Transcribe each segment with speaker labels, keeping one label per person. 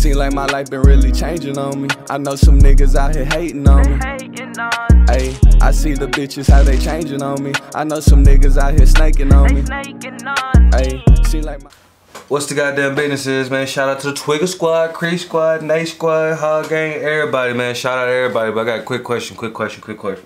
Speaker 1: Seem like my life been really changing on me. I know some niggas out here hating on me. Hey, I see the bitches how they changing on me. I know some niggas out here snaking on me. Hey, seem like my
Speaker 2: What's the goddamn businesses, man? Shout out to the Twigger Squad, Creek Squad, Nate Squad, Hog Gang, everybody, man. Shout out to everybody. But I got a quick question, quick question, quick question.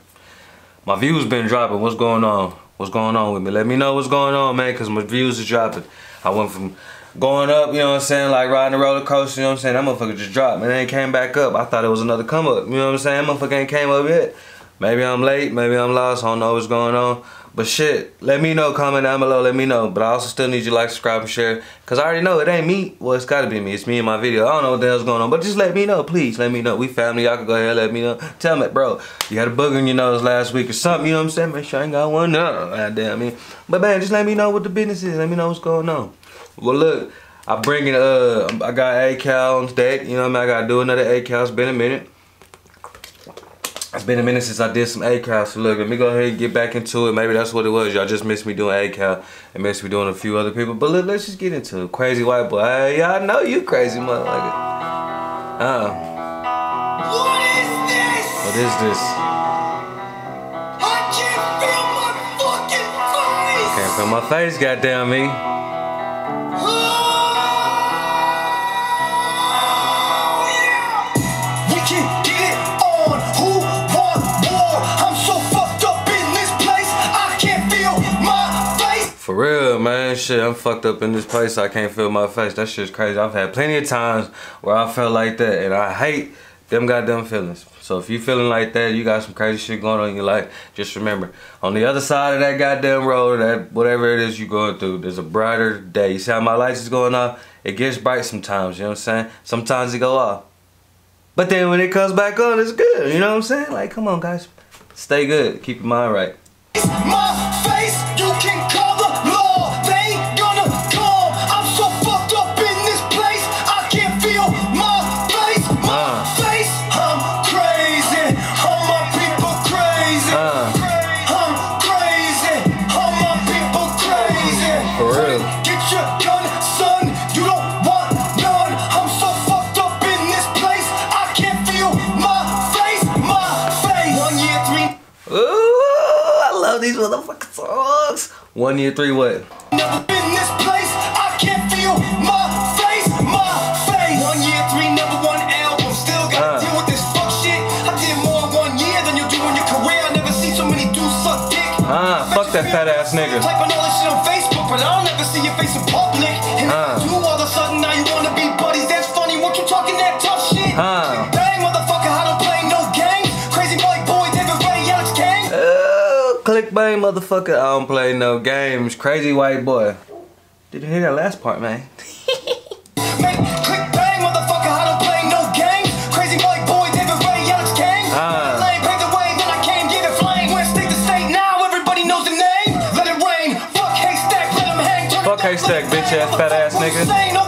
Speaker 2: My views been dropping. What's going on? What's going on with me? Let me know what's going on, man, because my views are dropping. I went from going up, you know what I'm saying, like riding a roller coaster, you know what I'm saying? That motherfucker just dropped, and then came back up. I thought it was another come up, you know what I'm saying? That motherfucker ain't came up yet. Maybe I'm late, maybe I'm lost, I don't know what's going on. But shit, let me know, comment down below, let me know. But I also still need you to like, subscribe, and share. Cause I already know it ain't me. Well, it's gotta be me. It's me in my video. I don't know what the hell's going on. But just let me know, please. Let me know. We family. Y'all can go ahead let me know. Tell me, bro, you had a booger in your nose last week or something, you know what I'm saying? Make sure I ain't got one now. Goddamn me. But man, just let me know what the business is. Let me know what's going on. Well, look, I bring it, uh, I got A-Cal on deck. You know what I mean? I gotta do another A-Cal. It's been a minute. It's been a minute since I did some A-Cal, so look, let me go ahead and get back into it. Maybe that's what it was. Y'all just missed me doing A-Cal and missed me doing a few other people. But look, let's just get into it. Crazy white boy. Hey, y'all know you crazy motherfucker. Uh.
Speaker 3: What is this?
Speaker 2: What is this?
Speaker 3: I can't feel my fucking face.
Speaker 2: Can't feel my face, goddamn me. Shit, I'm fucked up in this place. I can't feel my face. That shit's crazy. I've had plenty of times where I felt like that, and I hate them goddamn feelings. So if you feeling like that, you got some crazy shit going on in your life, just remember, on the other side of that goddamn road, that whatever it is you going through, there's a brighter day. You see how my lights is going off? It gets bright sometimes, you know what I'm saying? Sometimes it go off. But then when it comes back on, it's good. You know what I'm saying? Like, come on, guys. Stay good. Keep your mind right. These motherfucking songs. One year, three what?
Speaker 3: Never been this place. I can't feel my face, my face. One year, three, number one album. Still gotta
Speaker 2: Uh.
Speaker 3: deal with this fuck shit. I did more in one year than you do in your career. I never see so many dudes suck dick.
Speaker 2: Ah, fuck that fat ass nigga.
Speaker 3: Typing all this shit on Facebook, but I don't ever see your face in public. Motherfucker. I don't play no games. Crazy white boy.
Speaker 2: Did you hear that last part, man?
Speaker 3: Make click bang, motherfucker. I don't play no games. Crazy white boy, David Ray, Alex Kane. Lane ah. paved the way, then I came, give it flame. Went state to state, now everybody knows the name. Let it rain. Fuck Haystak, let him hang. Turn
Speaker 2: Fuck
Speaker 3: it down,
Speaker 2: Haystak,
Speaker 3: let it
Speaker 2: bitch ass, fat ass nigga.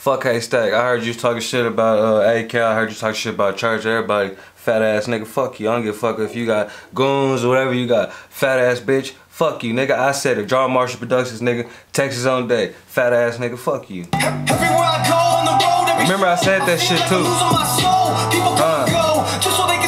Speaker 2: Fuck Haystak. I heard you talking shit about uh, A-Cal. I heard you talking shit about church. Everybody, fat ass nigga. Fuck you. I don't give a fuck if you got goons or whatever you got. Fat ass bitch. Fuck you, nigga. I said it. John Marshall Productions, nigga. Texas on day. Fat ass nigga. Fuck you.
Speaker 3: Everywhere I go on the road, every
Speaker 2: Remember I said that shit too.
Speaker 3: Losing my soul. People come
Speaker 2: Uh.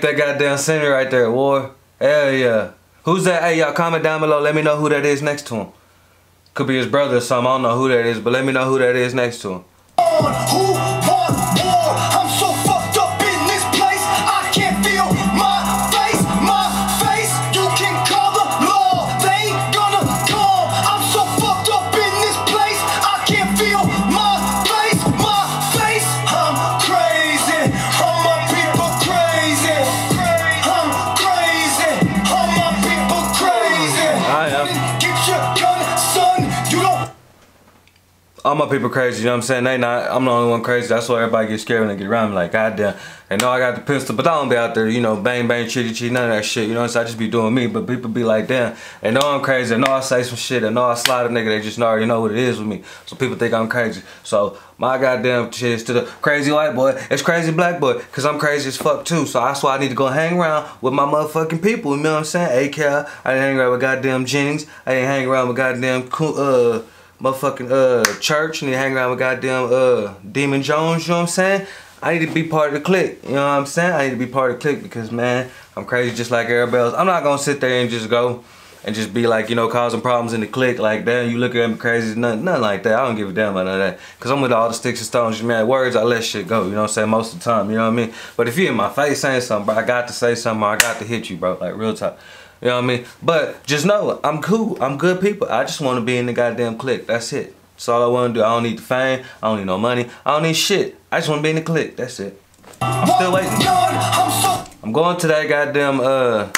Speaker 3: That
Speaker 2: goddamn singer right there, war. Hell yeah. Who's that? Hey, y'all comment down below. Let me know who that is next to him. Could be his brother or something. I don't know who that is, but let me know who that is next to him.
Speaker 3: All my people crazy, you
Speaker 2: know what I'm saying? They not, I'm the only one crazy. That's why everybody gets scared when they get around me. Like, goddamn, they know I got the pistol, but I don't be out there, you know, bang, bang, chitty, chitty, none of that shit, you know what I'm saying? I just be doing me, but people be like, damn, they know I'm crazy. They know I say some shit. They know I slide a nigga. They just already know what it is with me. So people think I'm crazy. So my goddamn shit is to the crazy white boy. It's crazy black boy, because I'm crazy as fuck too. So that's why I need to go hang around with my motherfucking people, you know what I'm saying? ACAL, I didn't hang around with goddamn Jennings. I didn't hang around with goddamn, uh, motherfucking uh church and hang around with goddamn uh Demun Jones, you know what I'm saying? I need to be part of the clique, you know what I'm saying? I need to be part of the clique because man, I'm crazy just like everybody. I'm not gonna sit there and just go and just be like, you know, causing problems in the clique like damn, you look at me crazy, nothing, nothing like that. I don't give a damn about none of that. Cause I'm with all the sticks and stones, you man. Words I let shit go, you know what I'm saying? Most of the time, you know what I mean? But if you in my face saying something, bro, I got to say something I got to hit you, bro. Like real talk. You know what I mean? But just know, I'm cool. I'm good people. I just want to be in the goddamn clique. That's it. That's all I want to do. I don't need the fame. I don't need no money. I don't need shit. I just want to be in the clique. That's it. I'm still waiting. I'm going to that goddamn, uh,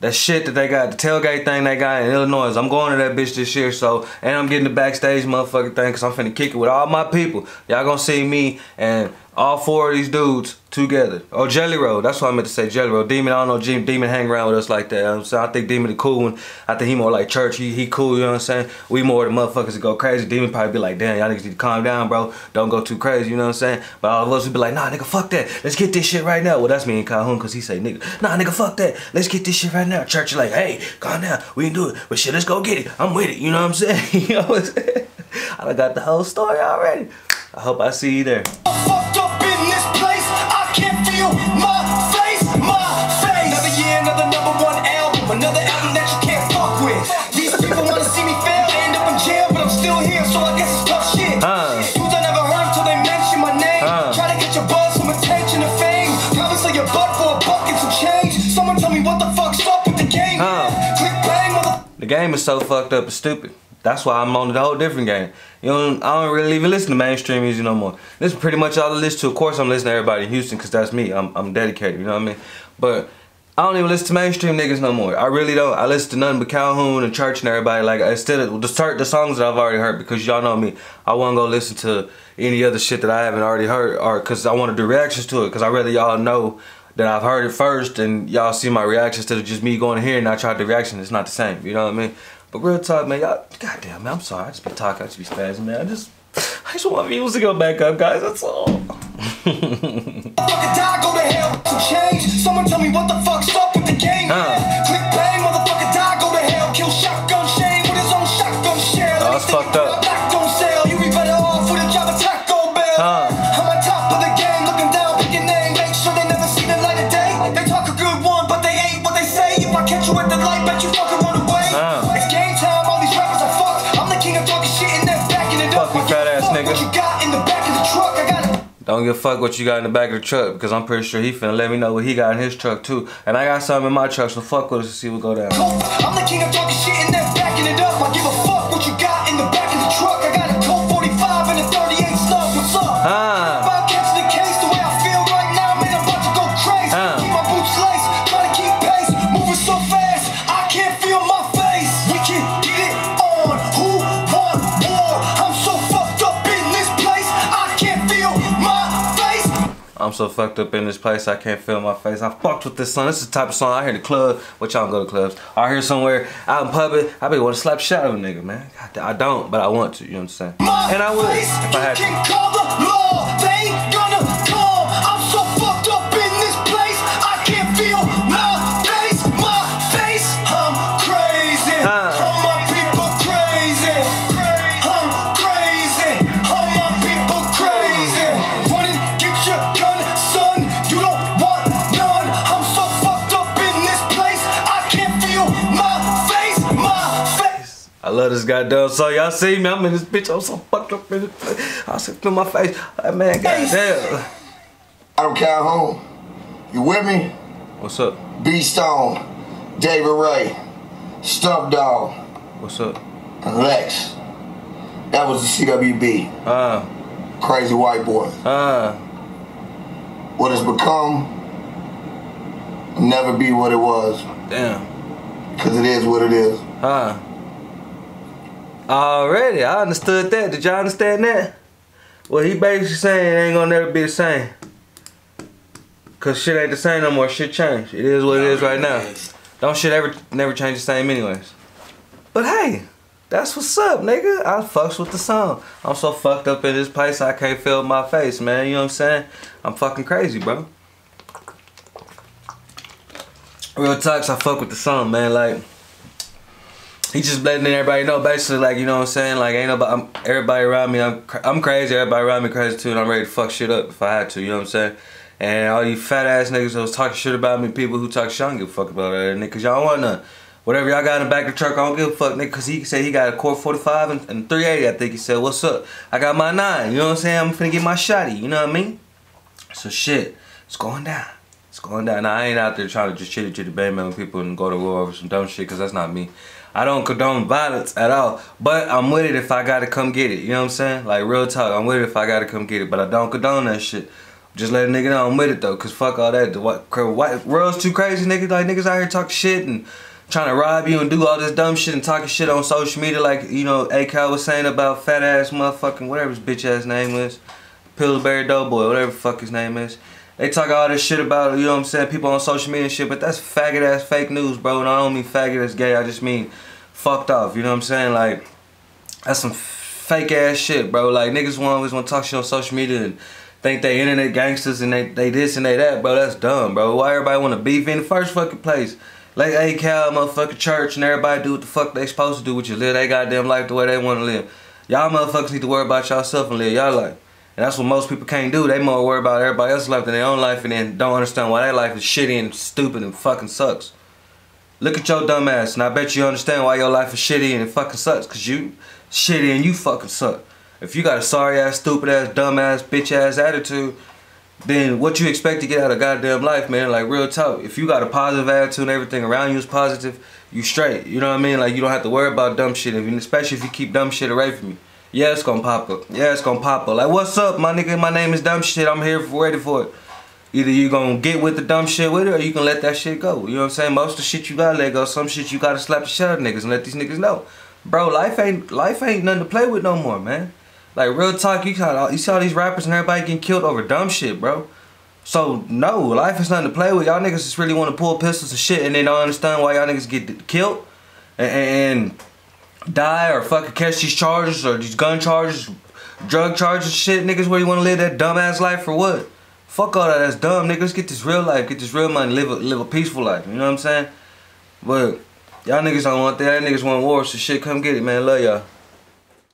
Speaker 2: that shit that they got, the tailgate thing they got in Illinois. I'm going to that bitch this year, so, and I'm getting the backstage motherfucking thing, because I'm finna kick it with all my people. Y'all gonna see me and all four of these dudes together. Oh, Jelly Roll. That's what I meant to say. Jelly Roll. Demun, I don't know Jim, Demun hang around with us like that. You know I'm saying? I think Demun the cool one. I think he more like church. He, he cool, you know what I'm saying? We more the motherfuckers that go crazy. Demun probably be like, damn, y'all niggas need to calm down, bro. Don't go too crazy, you know what I'm saying? But all of us would be like, nah, nigga, fuck that. Let's get this shit right now. Well, that's me and Calhoun because he say, nigga, nah, nigga, fuck that. Let's get this shit right now. Church is like, hey, calm down. We can do it. But shit, let's go get it. I'm with it. You know what I'm saying? you know what I'm saying? I got the whole story already. I hope I see you there.
Speaker 3: Game
Speaker 2: is so fucked up and stupid. That's why I'm on a whole different game. You know, I don't really even listen to mainstream music no more. This is pretty much all I listen to. Of course, I'm listening to everybody in Houston because that's me. I'm, I'm dedicated, you know what I mean? But I don't even listen to mainstream niggas no more. I really don't. I listen to nothing but Calhoun and Church and everybody. Like instead of the start the songs that I've already heard because y'all know me. I won't go listen to any other shit that I haven't already heard or because I want to do reactions to it because I rather y'all know that I've heard it first and y'all see my reaction instead of just me going here and I tried the reaction. It's not the same. You know what I mean? But real talk, man, y'all, goddamn, man, I'm sorry. I just be talking, I just be spazzing, man. I just, I just want views to go back up, guys. That's all.
Speaker 3: Don't give a fuck what you got in the back of the truck
Speaker 2: because I'm pretty sure he finna let me know what he got in his truck too. And I got something in my truck, so fuck with us and see what go down.
Speaker 3: I'm so fucked up in this place, I can't feel my face.
Speaker 2: I fucked with this song. This is the type of song I hear in the club, but y'all don't go to clubs. I hear somewhere out in public, I be want to slap shit out of a nigga, man. God, I don't, but I want to, you know what I'm saying?
Speaker 3: My
Speaker 2: And I would, if I had to.
Speaker 3: I
Speaker 2: love this goddamn song. Y'all see me? I'm in this bitch. I'm so fucked up in this place. I see feel my face. Like, man, goddamn.
Speaker 4: Adam Calhoun. You with me?
Speaker 2: What's up?
Speaker 4: B Stone, David Ray, Stump Dog,
Speaker 2: What's up?
Speaker 4: and Lex. That was the CWB.
Speaker 2: Ah,
Speaker 4: Crazy white boy.
Speaker 2: ah.
Speaker 4: What has become will never be what it was.
Speaker 2: Damn.
Speaker 4: Cause it is what it is.
Speaker 2: Ah. Already, I understood that. Did y'all understand that? Well, he basically saying it ain't gonna never be the same. Cause shit ain't the same no more. Shit changed. It is what it is right now. Don't shit ever never change the same anyways. But hey, that's what's up, nigga. I fucks with the song. I'm so fucked up in this place I can't feel my face, man. You know what I'm saying? I'm fucking crazy, bro. Real talks, I fuck with the song, man. Like, he just letting everybody know, basically, like, you know what I'm saying? Like, ain't nobody, I'm, everybody around me, I'm, I'm crazy. Everybody around me crazy too, and I'm ready to fuck shit up if I had to. You know what I'm saying? And all you fat ass niggas that was talking shit about me, people who talk shit, I don't give a fuck about that, nigga, cause y'all don't want none. Whatever y'all got in the back of the truck, I don't give a fuck, nigga, cause he said he got a Colt 45 and, and 380, I think he said, what's up? I got my 9, you know what I'm saying? I'm finna get my shotty, you know what I mean? So shit, it's going down. It's going down. Now, I ain't out there trying to just chitty chitty bang bang with people and go to war over some dumb shit, cause that's not me. I don't condone violence at all, but I'm with it if I gotta come get it, you know what I'm saying? Like, real talk, I'm with it if I gotta come get it, but I don't condone that shit. Just let a nigga know I'm with it though, cause fuck all that. The world's too crazy, nigga. Like niggas out here talking shit and trying to rob you and do all this dumb shit and talking shit on social media, like you know, A. Cal was saying about fat ass motherfucking whatever his bitch ass name is, Pillsbury Doughboy, whatever fuck his name is. They talk all this shit about you know what I'm saying, people on social media and shit, but that's faggot ass fake news, bro. And I don't mean faggot as gay, I just mean fucked off. You know what I'm saying? Like that's some fake ass shit, bro. Like niggas want always want to talk shit on social media and think they internet gangsters and they, they this and they that, bro. That's dumb, bro. Why everybody want to beef in the first fucking place? Like hey, Cal, motherfucking church, and everybody do what the fuck they supposed to do, which is live they goddamn life the way they want to live. Y'all motherfuckers need to worry about yourself and live y'all life. And that's what most people can't do. They more worry about everybody else's life than their own life and then don't understand why their life is shitty and stupid and fucking sucks. Look at your dumb ass and I bet you understand why your life is shitty and it fucking sucks. Cause you shitty and you fucking suck. If you got a sorry ass, stupid ass, dumb ass, bitch ass attitude, then what you expect to get out of goddamn life, man? Like real talk. If you got a positive attitude and everything around you is positive, you straight. You know what I mean? Like you don't have to worry about dumb shit, especially if you keep dumb shit away from you. Yeah, it's gonna pop up. Yeah, it's gonna pop up. Like, what's up, my nigga? My name is dumb shit. I'm here for ready for it. Either you gonna get with the dumb shit with it or you can let that shit go. You know what I'm saying? Most of the shit you gotta let go. Some shit you gotta slap the shit out of niggas and let these niggas know. Bro, life ain't life ain't nothing to play with no more, man. Like real talk, you saw you saw these rappers and everybody getting killed over dumb shit, bro. So no, life is nothing to play with. Y'all niggas just really want to pull pistols and shit, and they don't understand why y'all niggas get killed and, and die or fucking catch these charges or these gun charges, drug charges, shit. Niggas, where you want to live that dumbass life for what? Fuck all that. That's dumb, niggas. Get this real life. Get this real money. Live a live a peaceful life. You know what I'm saying? But y'all niggas don't want that. Y'all niggas want war. So shit, come get it, man. Love y'all.